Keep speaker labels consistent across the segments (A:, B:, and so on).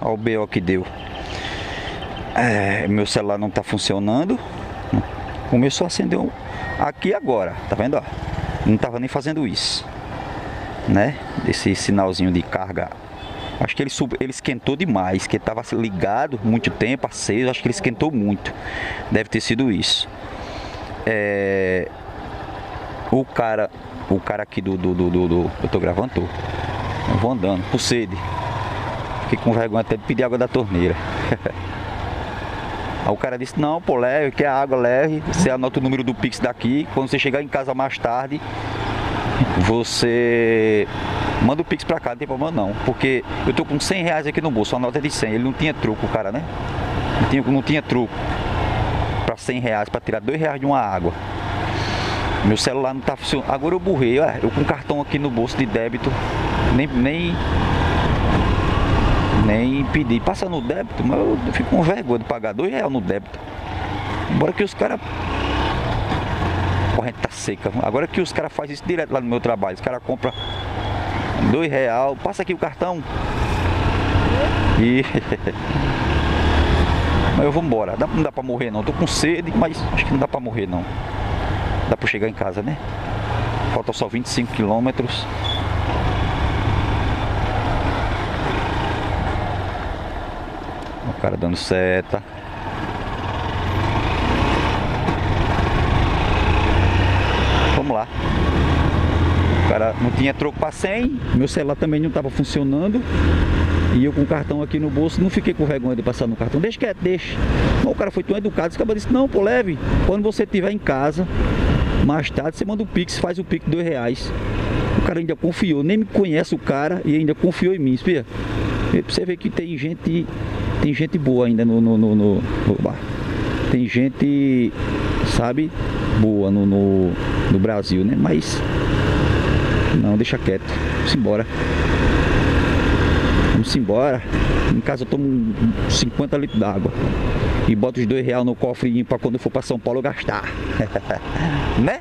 A: Olha o BO que deu. É, meu celular não tá funcionando. Começou a acender um... aqui agora, tá vendo? Ó? Não tava nem fazendo isso. Né? Esse sinalzinho de carga. Acho que ele, sub... ele esquentou demais, que estava ligado muito tempo, aceso. Acho que ele esquentou muito. Deve ter sido isso. É... O cara, o cara aqui do, do, do, do, do... eu tô gravando, tô. Eu vou andando, por sede. Fiquei com vergonha até de pedir água da torneira. Aí o cara disse, não, pô, leve, quer água, leve. Você anota o número do Pix daqui. Quando você chegar em casa mais tarde, você manda o Pix pra cá, não tem problema não. Porque eu tô com 100 reais aqui no bolso, uma nota de 100. Ele não tinha truco, cara, né? Não tinha, não tinha truco pra 100 reais, pra tirar 2 reais de uma água. Meu celular não tá funcionando. Agora eu burrei, eu com cartão aqui no bolso de débito, nem, nem, nem pedi. Passa no débito, mas eu fico com vergonha de pagar dois reais no débito. Embora que os caras. Corrente tá seca. Agora que os caras fazem isso direto lá no meu trabalho. Os caras compram dois reais. Passa aqui o cartão. E. mas eu vou embora. Não dá pra morrer não. tô com sede, mas acho que não dá pra morrer não. Dá pra chegar em casa, né? Falta só 25 quilômetros. O cara dando seta. Vamos lá. O cara não tinha troco para 100. Meu celular também não estava funcionando. E eu com o cartão aqui no bolso, não fiquei com vergonha de passar no cartão. Deixa quieto, deixa. Mas o cara foi tão educado, cara disse, não, pô, leve. Quando você estiver em casa, mais tarde, você manda o Pix, faz o Pix dois reais. O cara ainda confiou, nem me conhece o cara e ainda confiou em mim, espia. Você vê que tem gente, tem gente boa ainda no, no, no, no, no bar. Tem gente, sabe, boa no, no, no Brasil, né? Mas não, deixa quieto. Vamos embora. Vamos embora. Em casa eu tomo 50 litros d'água. E boto os dois reais no cofre para quando eu for para São Paulo eu gastar. né?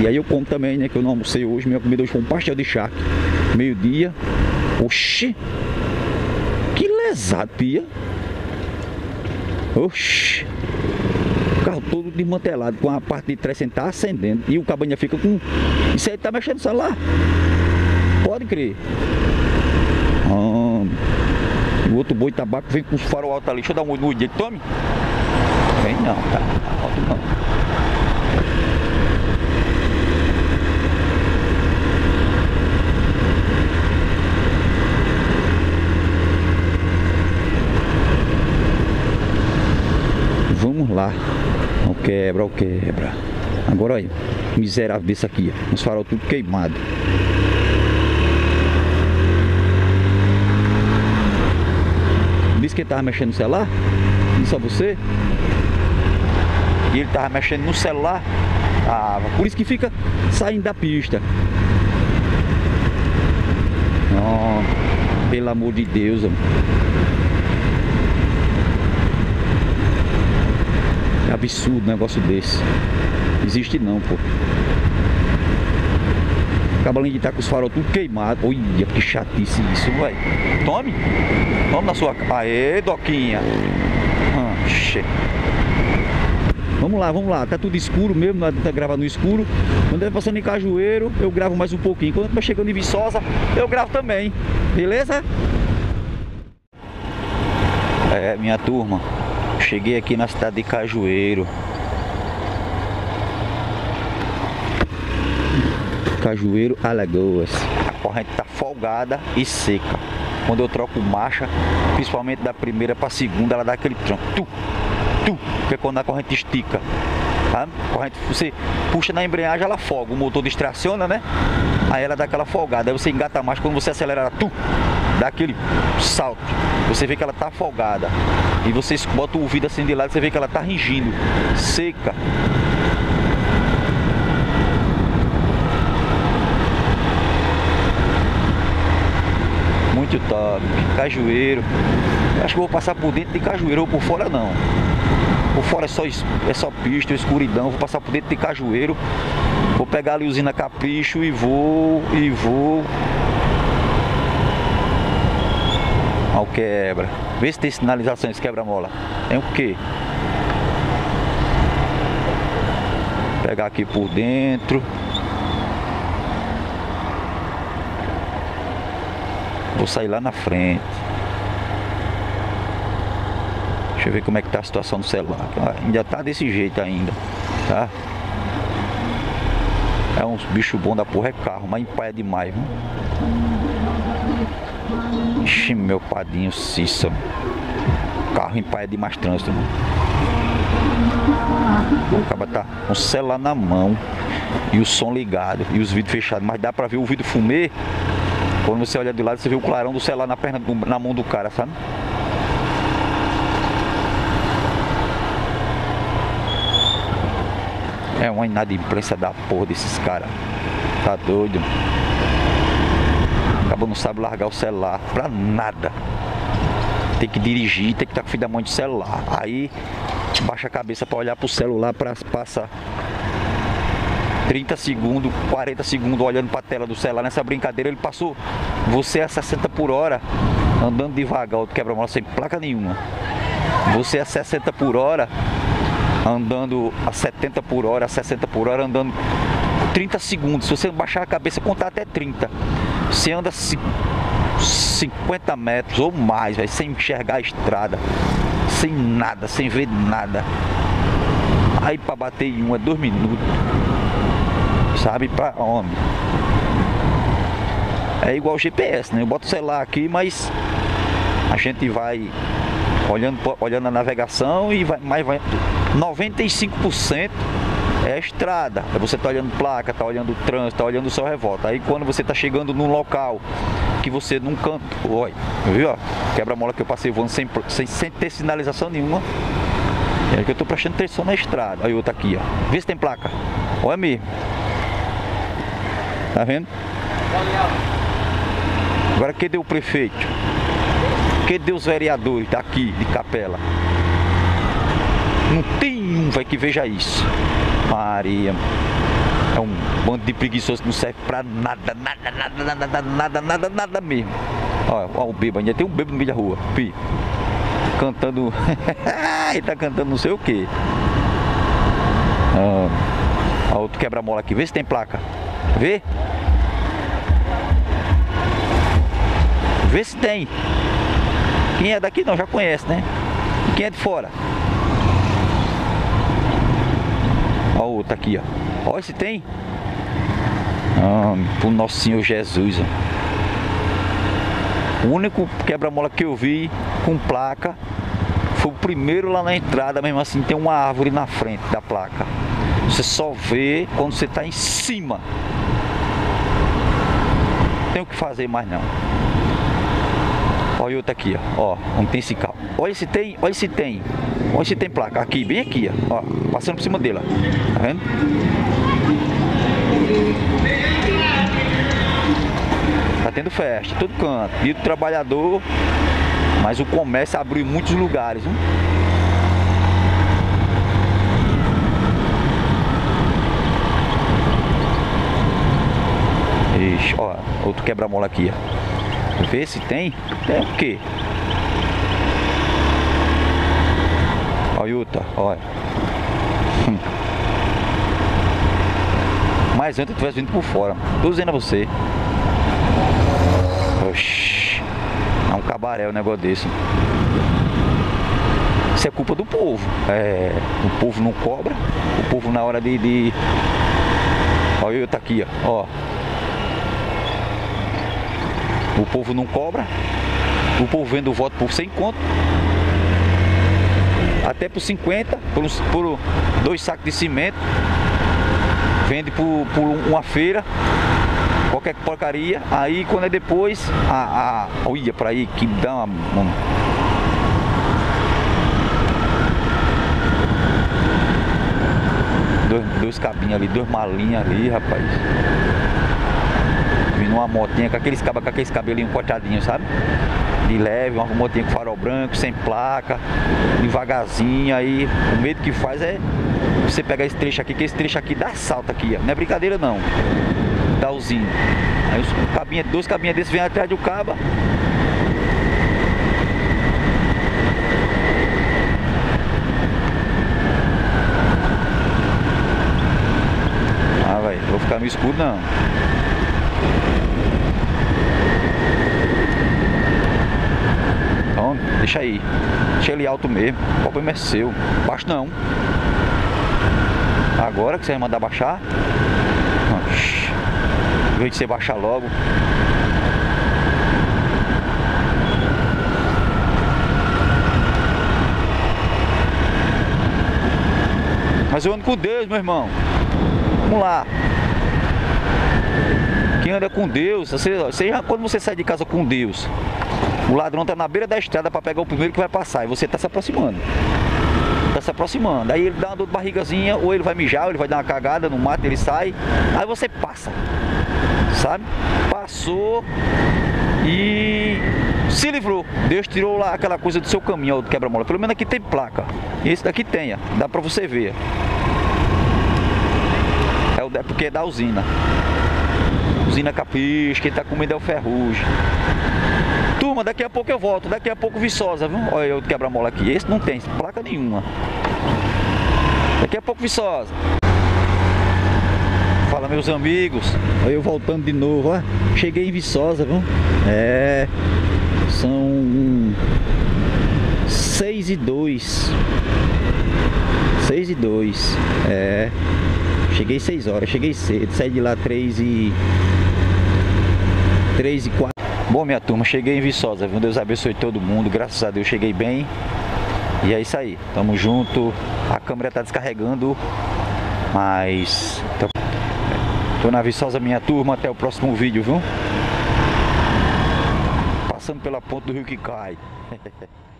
A: E aí eu como também, né? Que eu não almocei hoje. Minha comida hoje foi um pastel de charque. Meio-dia. Oxi! Que lesado, pia. Oxi! O carro todo desmantelado, com a parte de trás sentar acendendo. E o cabanha fica com. Isso aí tá mexendo no celular. Pode crer. Ah, o outro boi tabaco vem com os farol alto ali. Deixa eu dar um olho no dele. Tome. Vem não, tá? Alto não. Vamos lá. O quebra, o quebra. Agora aí, miserável desse aqui. Os farol tudo queimado. Disse que ele tava mexendo no celular? Disse a você? E ele tava mexendo no celular? Ah, por isso que fica saindo da pista. Oh, pelo amor de Deus, homem. Absurdo um negócio desse. Existe não, pô. Acaba além de estar com os farol tudo queimado. Olha que chatice isso, vai. Tome. Tome na sua. Aê, Doquinha. Ah, che. Vamos lá, vamos lá. Tá tudo escuro mesmo, tá gravando no escuro. Quando eu passando em Cajueiro, eu gravo mais um pouquinho. Quando tô chegando em Viçosa, eu gravo também. Beleza? É, minha turma. Cheguei aqui na cidade de Cajueiro. Cajueiro, Alagoas. A corrente tá folgada e seca. Quando eu troco marcha, principalmente da primeira para segunda, ela dá aquele tronco. Tu, tu, que é quando a corrente estica. A corrente, você puxa na embreagem, ela folga. O motor distraciona, né? Aí ela dá aquela folgada. Aí você engata mais. Quando você acelera, ela tu, dá aquele salto. Você vê que ela tá folgada. E você bota o ouvido assim de lado, você vê que ela tá ringindo. Seca. Muito top. Cajueiro. Acho que vou passar por dentro de cajueiro ou por fora não. Por fora é só, é só pista, escuridão. Vou passar por dentro de cajueiro. Vou pegar ali usina capricho e vou. E vou. Ah, Não quebra. Vê se tem sinalização esse quebra-mola. Tem o quê? Pegar aqui por dentro. Vou sair lá na frente. Deixa eu ver como é que tá a situação do celular. ainda tá desse jeito ainda, tá? É uns bicho bom da porra, é carro, mas empaia demais, viu? Ixi, meu padinho Cícero. Carro empaia demais trânsito, mano. Acaba tá com o celular na mão e o som ligado e os vidros fechados, mas dá pra ver o vidro fumê. Quando você olha de lado, você vê o clarão do celular na perna, na mão do cara, sabe? É uma inadimplência da porra desses caras. Tá doido? Acaba não sabe largar o celular pra nada. Tem que dirigir, tem que estar tá com o filho da mãe de celular. Aí baixa a cabeça pra olhar pro celular pra passar 30 segundos, 40 segundos olhando pra tela do celular. Nessa brincadeira ele passou você a 60 por hora, andando devagar, outro quebra-mola sem placa nenhuma. Você a 60 por hora, andando a 70 por hora, a 60 por hora, andando 30 segundos. Se você baixar a cabeça, contar até 30. Você anda 50 metros ou mais, véio, sem enxergar a estrada, sem nada, sem ver nada. Aí para bater em um é dois minutos. Sabe, para homem. É igual GPS, né? Eu boto o celular aqui, mas a gente vai olhando, olhando a navegação e vai, mais vai 95% é a estrada. Você tá olhando placa, tá olhando o trânsito, tá olhando seu revolta. Aí quando você tá chegando num local que você não canta, oi, viu? Quebra-mola que eu passei voando sem, sem, sem ter sinalização nenhuma. É que eu tô prestando atenção na estrada. Aí outra aqui, ó. Vê se tem placa. Olha mesmo. Tá vendo? Agora cadê o prefeito? Cadê os vereadores daqui de Capela? Não tem um vai que veja isso. Maria. É um bando de preguiçosos que não serve pra nada, nada, nada, nada, nada, nada, nada, nada mesmo. Olha, olha o bêbado, ainda tem um bêbado no meio da rua. Pi. Cantando. Ele tá cantando não sei o que. Ah, outro quebra-mola aqui. Vê se tem placa. Vê? Vê se tem. Quem é daqui não, já conhece, né? Quem é de fora? Olha o outro aqui, ó. Olha se tem. Ah, pro nosso Senhor Jesus, ó. O único quebra-mola que eu vi com placa foi o primeiro lá na entrada, mesmo assim tem uma árvore na frente da placa. Você só vê quando você está em cima. Tem o que fazer mais não. Olha outro aqui, ó. ó. Não tem esse carro. Olha se tem, olha se tem. Se tem placa. Aqui, bem aqui, ó. passando por cima dele, ó. Tá vendo? Tá tendo festa, todo canto. Dia do trabalhador. Mas o comércio abriu em muitos lugares, viu? Ixi, ó, outro quebra-mola aqui, ó. Vê se tem. Tem o quê? Yuta, olha. Hum. Mas antes eu tivesse vindo por fora. Tô dizendo a você. Oxi. É um cabaré o um negócio desse. Isso é culpa do povo. É, o povo não cobra. O povo na hora de. de... Olha eu tá aqui, ó. O povo não cobra. O povo vende o voto por 100 conto. Até por 50, por, por dois sacos de cimento. Vende por, por uma feira. Qualquer porcaria. Aí quando é depois, a, a olha para aí que dá uma, uma dois, dois cabinhos ali, dois malinhos ali, rapaz vindo uma motinha com aqueles, com aqueles cabelinhos cortadinhos, sabe? de leve, uma motinha com farol branco, sem placa, devagarzinho, aí o medo que faz é você pegar esse trecho aqui, que esse trecho aqui dá salto aqui, ó. não é brincadeira não, dá ozinho. Aí os cabinha, dois cabinhas desses vêm atrás do caba, Ah, velho, vou ficar no escuro não. Então, deixa aí. Deixa ele alto mesmo. O problema é seu. Baixo não. Agora que você vai mandar baixar. Em vez de você baixar logo. Mas eu ando com Deus, meu irmão. Vamos lá. Quem anda com Deus, você, você quando você sai de casa com Deus, o ladrão está na beira da estrada para pegar o primeiro que vai passar e você está se aproximando. Está se aproximando. Aí ele dá uma dor de barrigazinha, ou ele vai mijar, ou ele vai dar uma cagada no mato, ele sai. Aí você passa. Sabe? Passou e se livrou. Deus tirou lá aquela coisa do seu caminho, do quebra-mola. Pelo menos aqui tem placa. Esse daqui tenha, dá para você ver. É, o, é porque é da usina. Usina Capiz, quem tá comendo é o ferrugem. Turma, daqui a pouco eu volto, daqui a pouco Viçosa, viu? Olha eu quebra-mola aqui. Esse não tem placa nenhuma. Daqui a pouco Viçosa. Fala meus amigos, olha eu voltando de novo, ó. Cheguei em Viçosa, viu? É. São 6 e 2. 6 e 2. É. Cheguei 6 horas, cheguei cedo. Saí de lá 3 e. 3 e 4. Bom, minha turma, cheguei em Viçosa, viu? Deus abençoe todo mundo. Graças a Deus cheguei bem. E é isso aí. Tamo junto. A câmera tá descarregando. Mas. Tô, na Viçosa, minha turma. Até o próximo vídeo, viu? passando pela ponta do rio que cai.